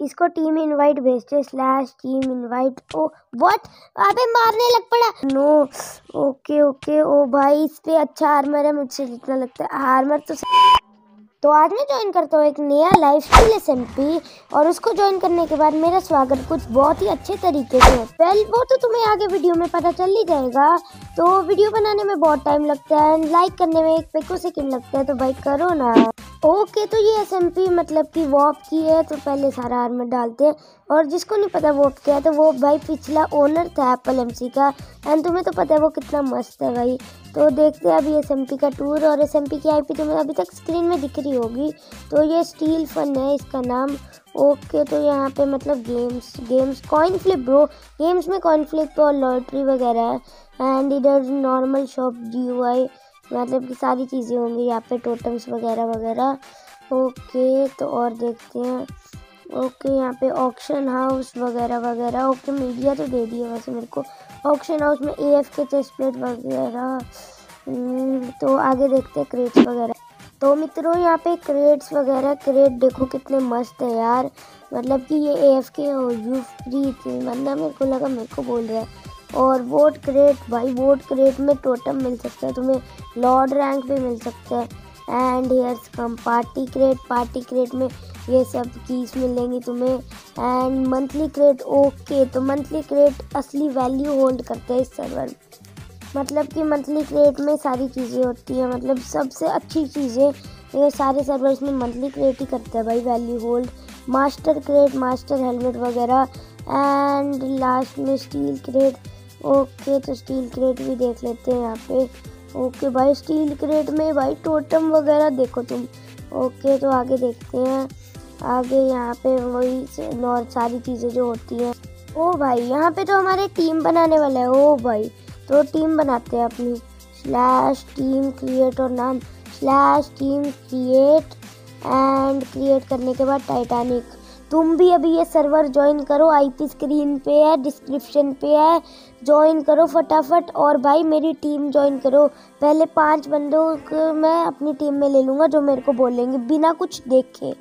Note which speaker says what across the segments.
Speaker 1: इसको team invite भेजते slash team invite oh what अबे मारने लग पड़ा। नो ओके ओके ओ भाई, इस पे अच्छा आर्मर है मुझसे जितना लगता है। आर्मर तो तो आज मैं ज्वाइन करता हूँ एक नया लाइफ स्टाइल एस और उसको ज्वाइन करने के बाद मेरा स्वागत कुछ बहुत ही अच्छे तरीके से वेल वो तो तुम्हें आगे वीडियो में पता चल ही जाएगा। तो वीडियो बनाने में बहुत टाइम लगता है लाइक करने में एक पे सेकंड लगता है तो भाई करो ना। ओके तो ये एसएमपी मतलब कि वॉप की है तो पहले सारा आर्मर डालते हैं। और जिसको नहीं पता वॉप क्या है तो वो भाई पिछला ओनर था एप्पल एमसी का। एंड तुम्हें तो पता है वो कितना मस्त है भाई। तो देखते हैं अभी एस का टूर और एसएमपी की आईपी तुम्हें अभी तक स्क्रीन में दिख रही होगी। तो ये स्टील फन है इसका नाम। ओके तो यहाँ पे मतलब games games coin flip bro games में कॉइन फ्लिप और लॉटरी वगैरह है। एंड इधर नॉर्मल शॉप जी मतलब कि सारी चीज़ें होंगी यहाँ पे टोटम्स वगैरह वगैरह। ओके तो और देखते हैं। ओके यहाँ पे ऑक्शन हाउस वगैरह वगैरह। ओके मीडिया तो दे दिए वैसे मेरे को। ऑक्शन हाउस में A F K chest plate वगैरह। हम्म, तो आगे देखते हैं क्रेट्स वगैरह। तो मित्रों यहाँ पे क्रेट्स वगैरह क्रेट देखो कितने मस्त है यार। मतलब कि ये A F K you free थी मतलब मेरे को लगा मेरे को बोल रहा है। और वोट क्रेट भाई वोट क्रेट में टोटम मिल सकता है, तुम्हें लॉर्ड रैंक भी मिल सकता है। And here's come party crate party crate में ये सब कीज मिलेंगी तुम्हें। एंड मंथली क्रेट ओके तो मंथली क्रेट असली वैल्यू होल्ड करते हैं इस सर्वर मतलब कि मंथली क्रेट में सारी चीज़ें होती हैं मतलब सबसे अच्छी चीज़ें ये सारे सर्वर्स में मंथली क्रेट ही करते हैं भाई value hold master crate master helmet वगैरह। एंड लास्ट में स्टील क्रेट ओके तो स्टील क्रेट भी देख लेते हैं यहाँ पे। ओके, भाई स्टील क्रेट में भाई टोटम वगैरह देखो तुम। ओके तो आगे देखते हैं। आगे यहाँ पे वही और सारी चीज़ें जो होती हैं। ओ भाई, यहाँ पे तो हमारे टीम बनाने वाला है। ओ भाई तो टीम बनाते हैं अपनी। स्लैश टीम क्रिएट और नाम। Slash team create and create करने के बाद टाइटैनिक तुम भी अभी ये सर्वर ज्वाइन करो आईपी स्क्रीन पे है डिस्क्रिप्शन पे है ज्वाइन करो फटाफट और भाई मेरी टीम ज्वाइन करो। पहले पाँच बंदों को मैं अपनी टीम में ले लूँगा जो मेरे को बोलेंगे, बिना कुछ देखे।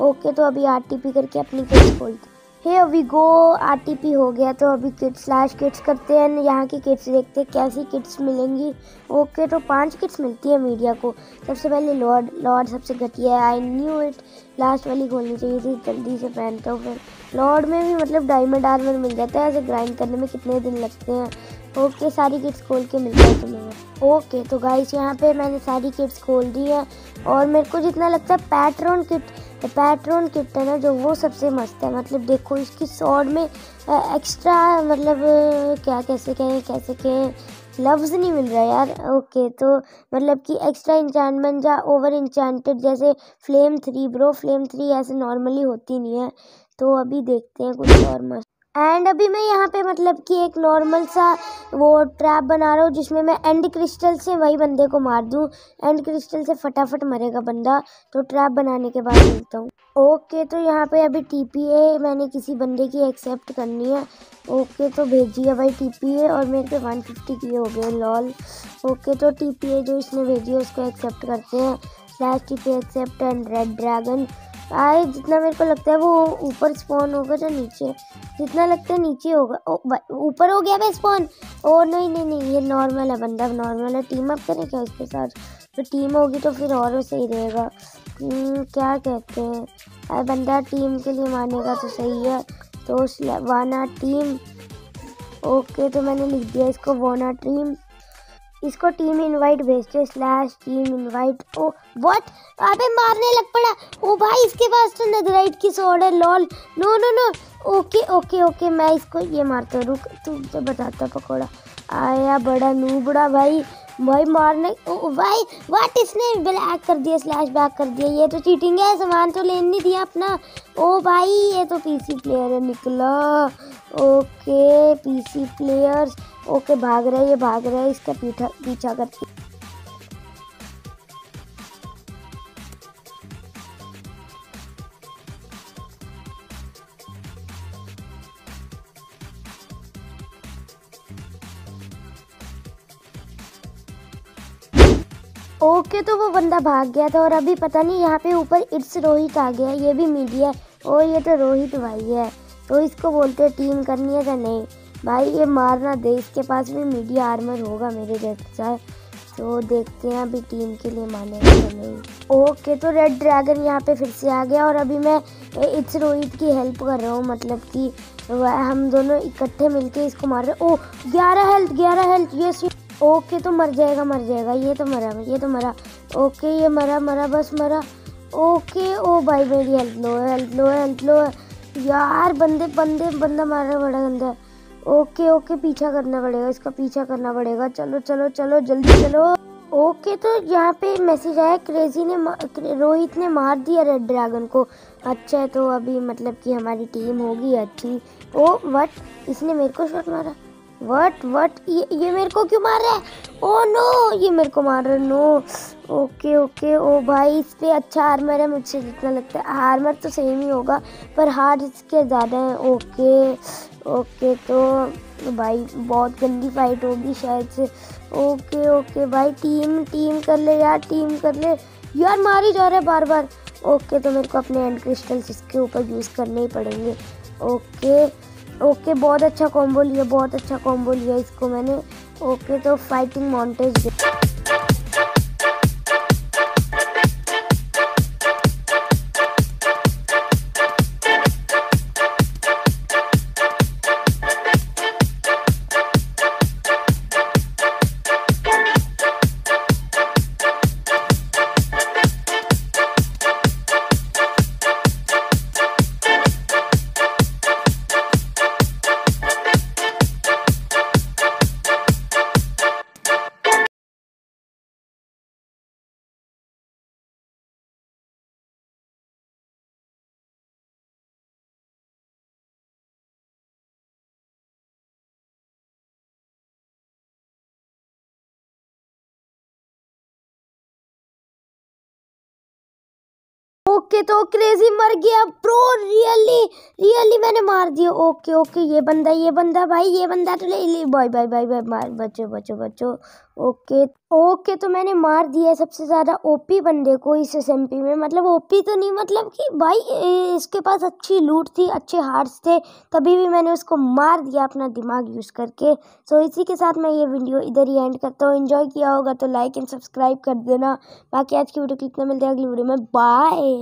Speaker 1: ओके तो अभी आरटीपी करके अपनी केस खोलती हे, अभी गो आरटीपी हो गया तो अभी किट्स स्लैश किट्स करते हैं, यहाँ की किट्स देखते हैं कैसी किट्स मिलेंगी। ओके तो पाँच किट्स मिलती है मीडिया को। सबसे पहले लॉर्ड लॉर्ड सबसे घटिया है आई न्यू इट लास्ट वाली खोलनी चाहिए थी, जल्दी से पहनता हूँ फिर। लॉर्ड में भी मतलब डायमंड आर्मर मिल जाता है, ऐसे ग्राइंड करने में कितने दिन लगते हैं। ओके, सारी किट्स खोल के मिलता है तुम्हें। ओके तो गाइस यहाँ पे मैंने सारी किट्स खोल दी है और मेरे को जितना लगता है पैट्रॉन किट पैट्रोन किट है ना, जो वो सबसे मस्त है। मतलब देखो, इसकी सॉर्ड में एक्स्ट्रा मतलब क्या कैसे कहें कैसे कहें लफ्ज़ नहीं मिल रहा यार। ओके तो मतलब कि एक्स्ट्रा इंचांटमेंट या ओवर इंचांटेड जैसे flame three bro flame three ऐसे नॉर्मली होती नहीं है। तो अभी देखते हैं कुछ और मस्त। एंड अभी मैं यहाँ पे मतलब कि एक नॉर्मल सा वो ट्रैप बना रहा हूँ, जिसमें मैं एंड क्रिस्टल से वही बंदे को मार दूँ। एंड क्रिस्टल से फटाफट मरेगा बंदा। तो ट्रैप बनाने के बाद मिलता हूँ। ओके तो यहाँ पे अभी टी पी ए मैंने किसी बंदे की एक्सेप्ट करनी है। ओके तो भेजिए भाई टी पी ए और मेरे पे वन फिफ्टी की हो गए लॉल ओके तो टी पी ए जो इसने भेजी है, उसको एक्सेप्ट करते हैं। Slash T P accept and red dragon आए जितना मेरे को लगता है वो ऊपर स्पॉन होगा जो नीचे जितना लगता है नीचे होगा ऊपर हो गया भाई स्पॉन ओ नहीं नहीं नहीं ये नॉर्मल है बंदा नॉर्मल है। टीम अप करें क्या इसके साथ? तो टीम होगी तो फिर और सही रहेगा। हम्म, क्या कहते हैं? अरे बंदा टीम के लिए मानेगा तो सही है। तो वाना टीम ओके तो मैंने लिख दिया इसको वाना टीम इसको टीम इनवाइट भेजते slash team invite oh what अबे मारने लग पड़ा। ओ भाई, इसके पास तो नेदराइट की सोड है lol no no no okay okay okay मैं इसको ये मारता हूँ। रुक, तू तो बताता पकौड़ा। आया बड़ा नूबड़ा भाई। भाई, मारने ओ, भाई वाट इसने ब्लैक कर दिया स्लैश बैक कर दिया। ये तो चीटिंग है, सामान तो लेने नहीं दिया अपना। ओ भाई, ये तो पीसी प्लेयर है, निकला। ओके पीसी प्लेयर्स ओके, भाग रहे, ये भाग रहे, इसका पीछा पीछा करके ओके तो वो बंदा भाग गया था और अभी पता नहीं, यहाँ पे ऊपर इट्स रोहित आ गया, ये भी मीडिया है। और ये तो रोहित भाई है तो इसको बोलते टीम करनी है या नहीं? भाई, ये मारना दे, इसके पास भी मीडिया आर्मर होगा मेरे जैसा तो देखते हैं अभी टीम के लिए माने नहीं। ओके तो रेड ड्रैगन यहाँ पे फिर से आ गया और अभी मैं इस रोहित की हेल्प कर रहा हूँ मतलब कि हम दोनों इकट्ठे मिलके इसको मार रहे ओ ग्यारह हेल्थ ग्यारह हेल्थ ये ओके तो मर जाएगा मर जाएगा, ये तो मरा, ये तो मरा। ओके ये मरा मरा, बस मरा। ओके ओ भाई, मेरी हेल्थ लो है हेल्थ लो हेल्थ लो यार, बंदे बंदे, बंदा मार बड़ा गंदा है। ओके ओके, पीछा करना पड़ेगा, इसका पीछा करना पड़ेगा। चलो चलो चलो, जल्दी चलो। ओके तो यहाँ पे मैसेज आया, क्रेजी ने रोहित ने मार दिया रेड ड्रैगन को। अच्छा है तो अभी मतलब कि हमारी टीम होगी अच्छी। ओ वट इसने मेरे को शॉट मारा। वट वट ये ये मेरे को क्यों मार रहा है? ओ नो ये मेरे को मार रहा है नो ओके ओके, ओ भाई, इस पर अच्छा आर्मर है मुझसे जितना लगता है। आर्मर तो सेम ही होगा, पर हार्ड इसके ज़्यादा है। ओके। ओके तो भाई बहुत गंदी फाइट होगी शायद से। ओके ओके, भाई टीम टीम कर ले यार टीम कर ले। यार, मारी जा रहा है बार बार ओके तो मेरे को अपने एंड क्रिस्टल्स इसके ऊपर यूज़ करने ही पड़ेंगे। ओके ओके, बहुत अच्छा कॉम्बो लिया, बहुत अच्छा कॉम्बो लिया इसको मैंने। ओके तो फाइटिंग माउंटेज ओके तो क्रेजी मर गया। प्रो रियली रियली मैंने मार दिया। ओके ओके, ये बंदा ये बंदा भाई, ये बंदा तो ले ली। बाय बाय बाय बाय मार, बचो बचो बचो। ओके ओके तो मैंने मार दिया सबसे ज़्यादा ओपी बंदे को इस एस में। मतलब ओपी तो नहीं मतलब कि भाई इसके पास अच्छी लूट थी, अच्छे हार्ट्स थे, तभी भी मैंने उसको मार दिया अपना दिमाग यूज़ करके। सो इसी के साथ मैं ये वीडियो इधर ही एंड करता हूँ। इन्जॉय किया होगा तो लाइक एंड सब्सक्राइब कर देना। बाकी आज की वीडियो कितना मिलते हैं अगली वीडियो में। बाय